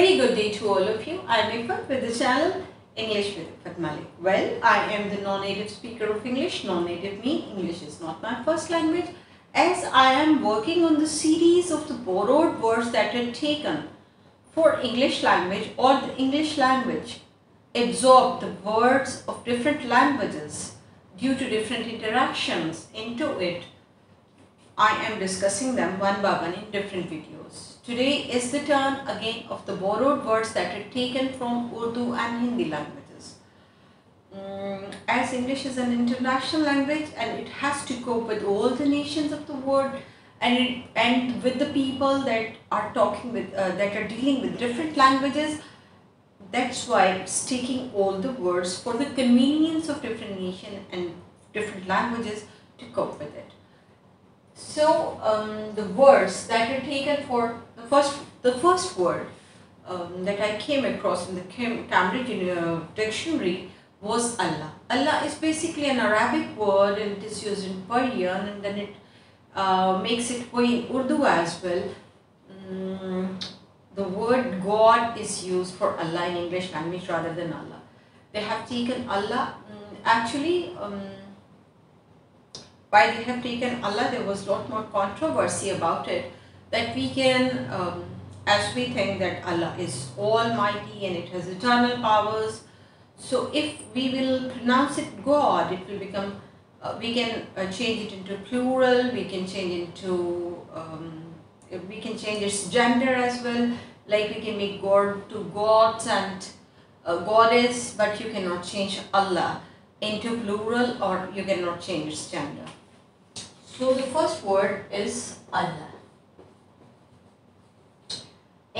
very good day to all of you. I am Iffat with the channel English with Iffat Malik. Well, I am the non-native speaker of English. Non-native me, English is not my first language. As I am working on the series of the borrowed words that are taken for English language or the English language absorb the words of different languages due to different interactions into it. I am discussing them one by one in different videos. Today is the turn again of the borrowed words that are taken from Urdu and Hindi languages. Mm, as English is an international language and it has to cope with all the nations of the world and it, and with the people that are talking with uh, that are dealing with different languages that's why it's taking all the words for the convenience of different nation and different languages to cope with it so um, the words that are taken for first, the first word um, that I came across in the Cambridge uh, dictionary was Allah. Allah is basically an Arabic word and it is used in Persian and then it uh, makes it way in Urdu as well. Um, the word God is used for Allah in English language rather than Allah. They have taken Allah, um, actually um, why they have taken Allah, there was a lot more controversy about it that we can, um, as we think that Allah is almighty and it has eternal powers, so if we will pronounce it God, it will become, uh, we can uh, change it into plural, we can change into, um, we can change its gender as well, like we can make God to gods and uh, goddess, but you cannot change Allah into plural or you cannot change its gender. So the first word is Allah.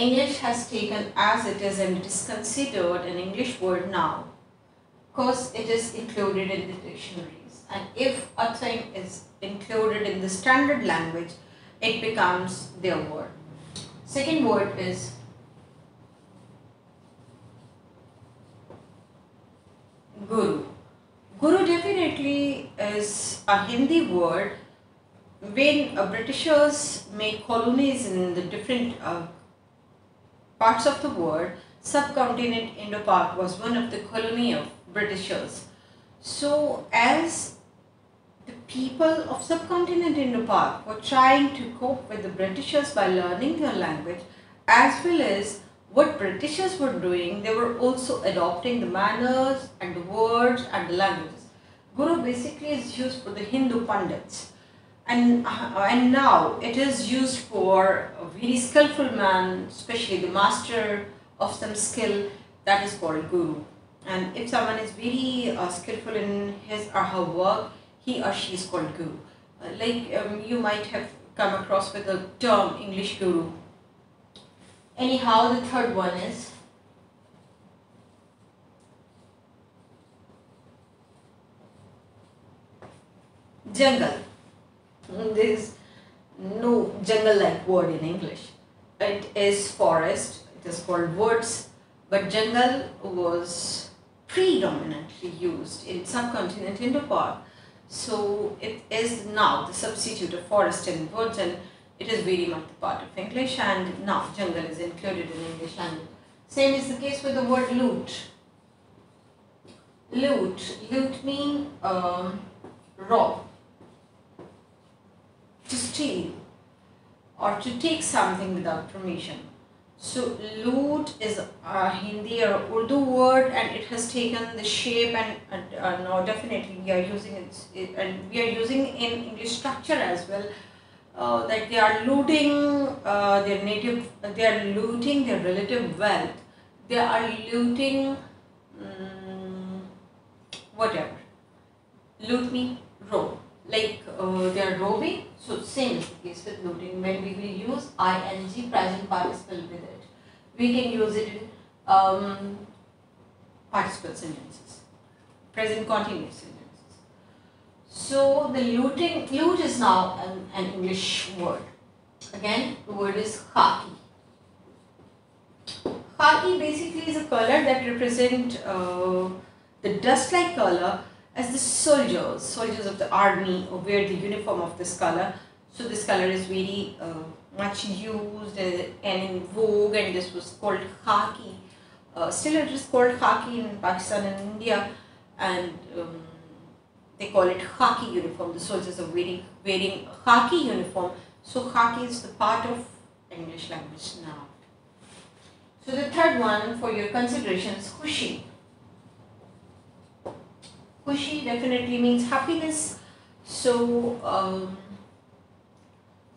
English has taken as it is and it is considered an English word now because it is included in the dictionaries and if a thing is included in the standard language it becomes their word. Second word is Guru. Guru definitely is a Hindi word when uh, Britishers made colonies in the different uh, parts of the world, subcontinent Indo-Pak was one of the colony of Britishers. So as the people of subcontinent Indo-Pak were trying to cope with the Britishers by learning their language as well as what Britishers were doing, they were also adopting the manners and the words and the languages. Guru basically is used for the Hindu Pandits and, uh, and now it is used for a very skillful man, especially the master of some skill that is called guru. And if someone is very uh, skillful in his or her work, he or she is called guru. Uh, like um, you might have come across with the term English guru. Anyhow, the third one is jungle there is no jungle-like word in English. It is forest, it is called woods, but jungle was predominantly used in subcontinent Indo-Pak. So it is now the substitute of forest and woods and it is very much part of English and now jungle is included in English and same is the case with the word loot. Loot, loot mean um, rob to steal or to take something without permission. So loot is a Hindi or Urdu word and it has taken the shape and, and uh, now definitely we are using it, it, and we are using in English structure as well. Uh, that they are looting uh, their native, they are looting their relative wealth, they are looting um, whatever, loot me, rob like uh, they are robbing. So same is the case with looting. When we will use ing present participle with it, we can use it in um, participle sentences, present continuous sentences. So the looting, loot is now an, an English word. Again, the word is khaki. Khaki basically is a color that represent uh, the dust-like color as the soldiers, soldiers of the army wear the uniform of this color. so this color is very uh, much used and in vogue and this was called khaki. Uh, still it is called khaki in Pakistan and India and um, they call it khaki uniform. The soldiers are wearing wearing khaki uniform. So khaki is the part of English language now. So the third one for your consideration is khushi khushi definitely means happiness so um,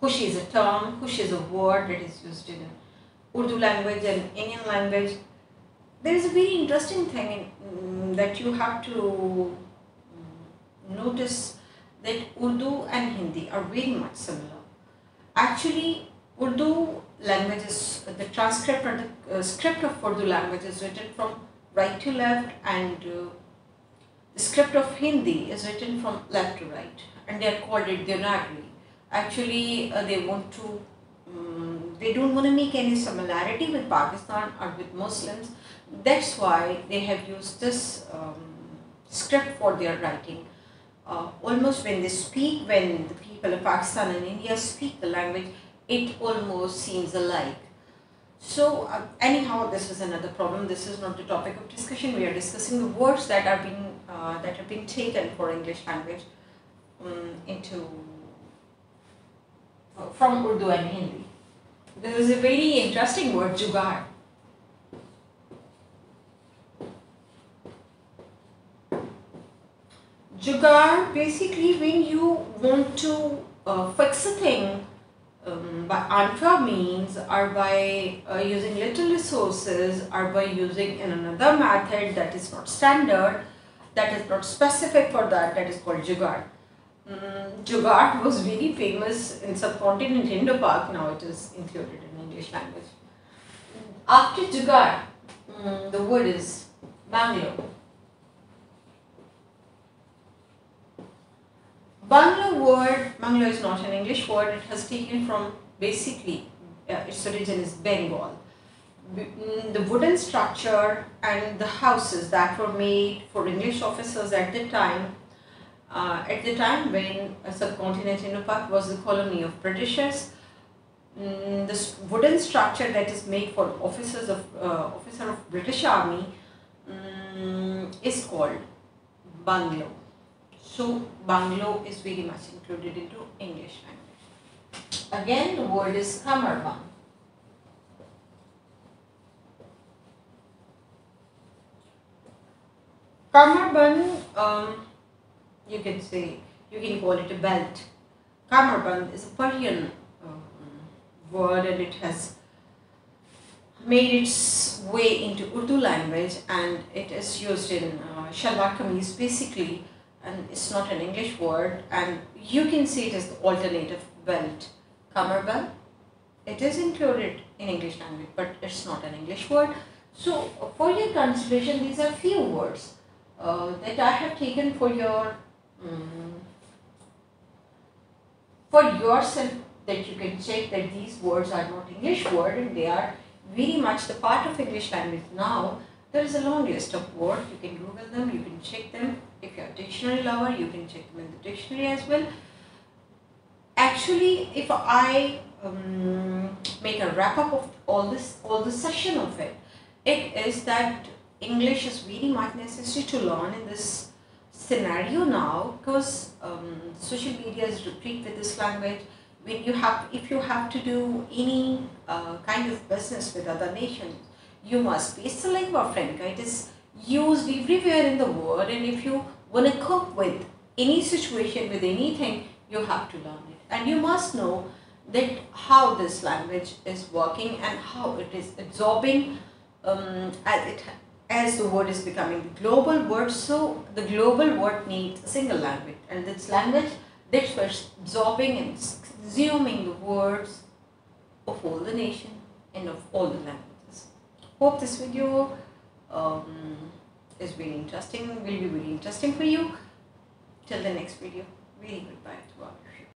khushi is a term khushi is a word that is used in Urdu language and Indian language there is a very interesting thing in, um, that you have to um, notice that Urdu and Hindi are very much similar. Actually, Urdu language is the transcript or the uh, script of Urdu language is written from right to left and uh, the script of Hindi is written from left to right and they are called it Devanagari. Actually, uh, they want to, um, they don't want to make any similarity with Pakistan or with Muslims that's why they have used this um, script for their writing. Uh, almost when they speak, when the people of Pakistan and India speak the language, it almost seems alike. So uh, anyhow, this is another problem. This is not the topic of discussion. We are discussing the words that are being uh, that have been taken for English language um, into uh, from Urdu and Hindi. There is a very interesting word, jugaad. Jugaad basically when you want to uh, fix a thing um, by unfair means or by uh, using little resources or by using in another method that is not standard, that is not specific for that, that is called Jugaad. Um, Jugaad was very famous in subcontinent Indo-Pak, now it is included in English language. After Jugaad, um, the word is Banglo. Bangla word, Bangla is not an English word, it has taken from basically, uh, its origin is Bengal. Mm, the wooden structure and the houses that were made for English officers at the time, uh, at the time when a subcontinent Indo-Pak was the colony of Britishers, mm, this wooden structure that is made for officers of uh, officer of British Army um, is called bungalow. So Banglo is very much included into English language. Again the word is Kamarband. Kamarband, um, you can say, you can call it a belt. Kamarband is a Persian um, word and it has made its way into Urdu language and it is used in uh, shalwar kameez basically and it's not an English word and you can see it as the alternative belt. Kamarband, it is included in English language but it's not an English word. So for your consideration these are few words uh, that I have taken for your um, for yourself that you can check that these words are not English word and they are very much the part of English language now there is a long list of words. You can Google them, you can check them. If you're a dictionary lover, you can check them in the dictionary as well. Actually, if I um, make a wrap up of all this, all the session of it, it is that English is very much necessary to learn in this scenario now because um, social media is replete with this language when you have if you have to do any uh, kind of business with other nations you must be. It's a lingua franca. It is used everywhere in the world and if you want to cope with any situation, with anything, you have to learn it. And you must know that how this language is working and how it is absorbing um, as it as the word is becoming the global word so the global word needs a single language and this language that's where absorbing and consuming the words of all the nation and of all the languages hope this video um, is very interesting will be very interesting for you. Till the next video very goodbye to all